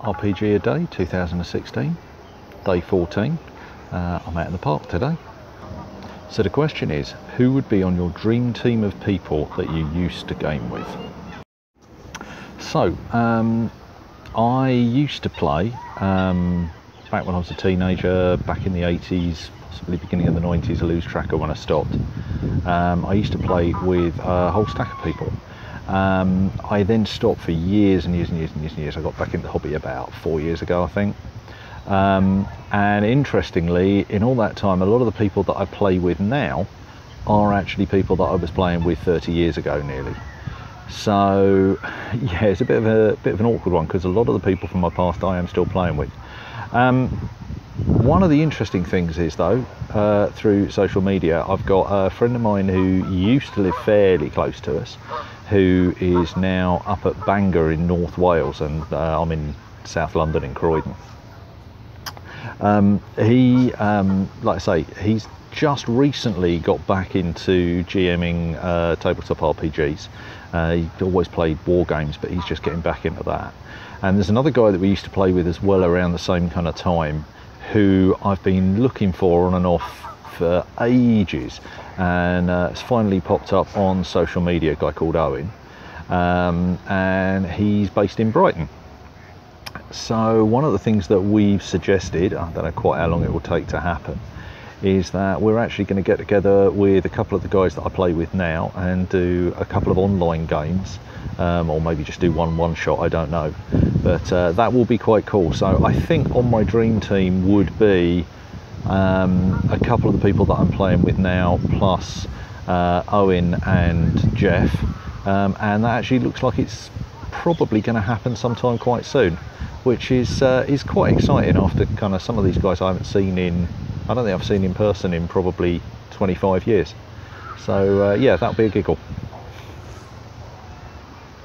RPG a day 2016 day 14 uh, I'm out in the park today. So the question is who would be on your dream team of people that you used to game with? So um, I used to play um, back when I was a teenager back in the 80s possibly beginning of the 90s I lose track of when I stopped um, I used to play with a whole stack of people um, I then stopped for years and years and years and years and years. I got back into the hobby about four years ago, I think. Um, and interestingly, in all that time, a lot of the people that I play with now are actually people that I was playing with 30 years ago, nearly. So, yeah, it's a bit of a bit of an awkward one because a lot of the people from my past I am still playing with. Um, one of the interesting things is, though, uh, through social media, I've got a friend of mine who used to live fairly close to us, who is now up at Bangor in North Wales, and uh, I'm in South London in Croydon. Um, he, um, like I say, he's just recently got back into GMing uh, tabletop RPGs. Uh, he always played war games, but he's just getting back into that. And there's another guy that we used to play with as well around the same kind of time, who I've been looking for on and off for ages. And uh, it's finally popped up on social media a guy called Owen. Um, and he's based in Brighton. So one of the things that we've suggested I don't know quite how long it will take to happen is that we're actually going to get together with a couple of the guys that I play with now and do a couple of online games um, or maybe just do one one shot I don't know but uh, that will be quite cool so I think on my dream team would be um, a couple of the people that I'm playing with now, plus uh, Owen and Jeff, um, and that actually looks like it's probably going to happen sometime quite soon, which is uh, is quite exciting. After kind of some of these guys I haven't seen in, I don't think I've seen in person in probably 25 years. So uh, yeah, that'll be a giggle.